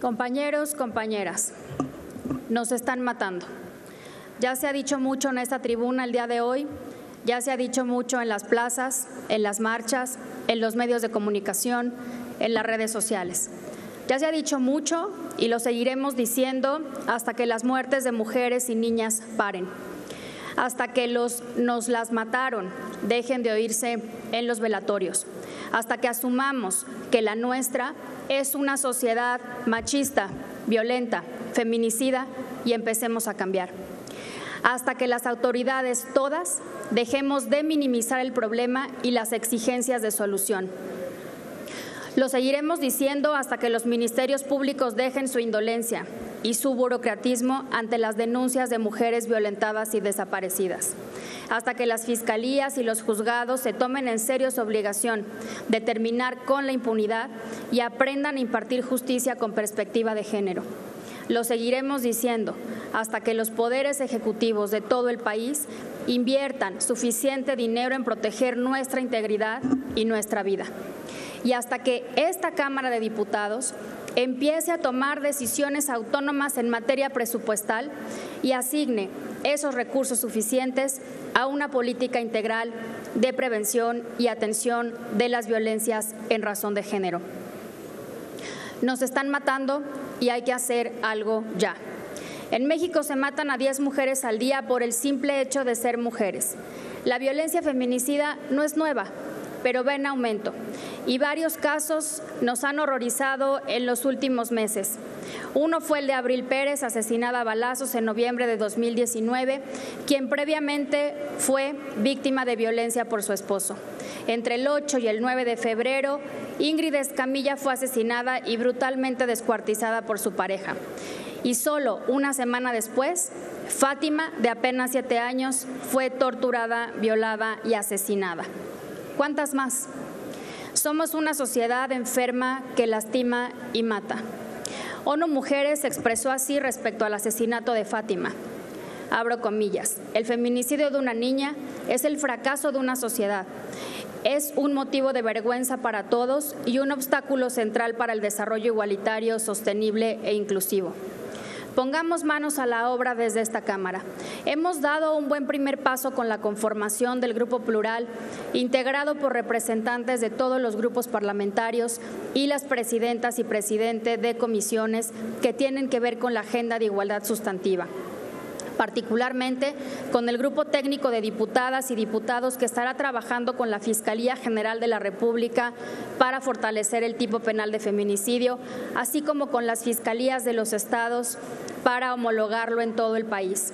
Compañeros, compañeras, nos están matando. Ya se ha dicho mucho en esta tribuna el día de hoy, ya se ha dicho mucho en las plazas, en las marchas, en los medios de comunicación, en las redes sociales. Ya se ha dicho mucho y lo seguiremos diciendo hasta que las muertes de mujeres y niñas paren, hasta que los nos las mataron dejen de oírse en los velatorios, hasta que asumamos que la nuestra es una sociedad machista, violenta, feminicida y empecemos a cambiar. Hasta que las autoridades todas dejemos de minimizar el problema y las exigencias de solución. Lo seguiremos diciendo hasta que los ministerios públicos dejen su indolencia y su burocratismo ante las denuncias de mujeres violentadas y desaparecidas hasta que las fiscalías y los juzgados se tomen en serio su obligación de terminar con la impunidad y aprendan a impartir justicia con perspectiva de género. Lo seguiremos diciendo hasta que los poderes ejecutivos de todo el país inviertan suficiente dinero en proteger nuestra integridad y nuestra vida. Y hasta que esta Cámara de Diputados empiece a tomar decisiones autónomas en materia presupuestal y asigne esos recursos suficientes a una política integral de prevención y atención de las violencias en razón de género. Nos están matando y hay que hacer algo ya. En México se matan a 10 mujeres al día por el simple hecho de ser mujeres. La violencia feminicida no es nueva, pero va en aumento y varios casos nos han horrorizado en los últimos meses. Uno fue el de Abril Pérez, asesinada a balazos en noviembre de 2019, quien previamente fue víctima de violencia por su esposo. Entre el 8 y el 9 de febrero, Ingrid Escamilla fue asesinada y brutalmente descuartizada por su pareja. Y solo una semana después, Fátima, de apenas siete años, fue torturada, violada y asesinada. ¿Cuántas más? Somos una sociedad enferma que lastima y mata. ONU Mujeres expresó así respecto al asesinato de Fátima. Abro comillas. El feminicidio de una niña es el fracaso de una sociedad. Es un motivo de vergüenza para todos y un obstáculo central para el desarrollo igualitario, sostenible e inclusivo. Pongamos manos a la obra desde esta Cámara. Hemos dado un buen primer paso con la conformación del Grupo Plural, integrado por representantes de todos los grupos parlamentarios y las presidentas y presidentes de comisiones que tienen que ver con la agenda de igualdad sustantiva particularmente con el grupo técnico de diputadas y diputados que estará trabajando con la Fiscalía General de la República para fortalecer el tipo penal de feminicidio, así como con las fiscalías de los estados para homologarlo en todo el país.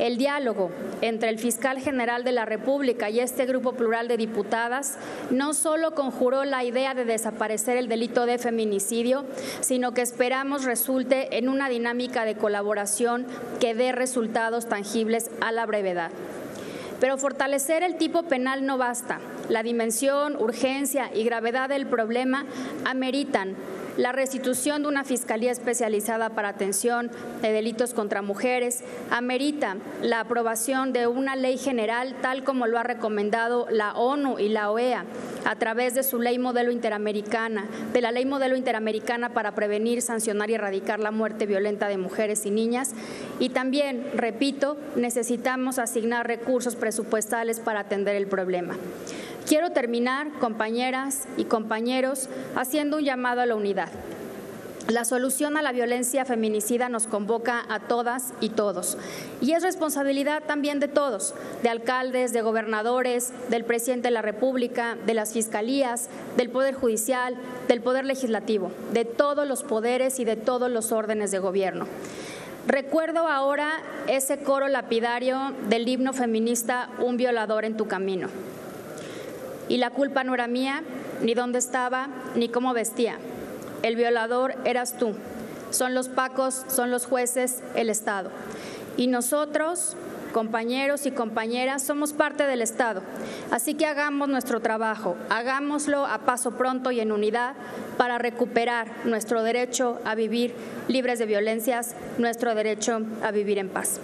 El diálogo entre el fiscal general de la República y este grupo plural de diputadas no solo conjuró la idea de desaparecer el delito de feminicidio, sino que esperamos resulte en una dinámica de colaboración que dé resultados tangibles a la brevedad. Pero fortalecer el tipo penal no basta. La dimensión, urgencia y gravedad del problema ameritan la restitución de una Fiscalía especializada para atención de delitos contra mujeres, amerita la aprobación de una ley general tal como lo ha recomendado la ONU y la OEA a través de su ley modelo interamericana, de la ley modelo interamericana para prevenir, sancionar y erradicar la muerte violenta de mujeres y niñas. Y también, repito, necesitamos asignar recursos presupuestales para atender el problema. Quiero terminar, compañeras y compañeros, haciendo un llamado a la unidad. La solución a la violencia feminicida nos convoca a todas y todos. Y es responsabilidad también de todos, de alcaldes, de gobernadores, del presidente de la República, de las fiscalías, del Poder Judicial, del Poder Legislativo, de todos los poderes y de todos los órdenes de gobierno. Recuerdo ahora ese coro lapidario del himno feminista Un violador en tu camino. Y la culpa no era mía, ni dónde estaba, ni cómo vestía. El violador eras tú. Son los pacos, son los jueces, el Estado. Y nosotros, compañeros y compañeras, somos parte del Estado. Así que hagamos nuestro trabajo, hagámoslo a paso pronto y en unidad para recuperar nuestro derecho a vivir libres de violencias, nuestro derecho a vivir en paz.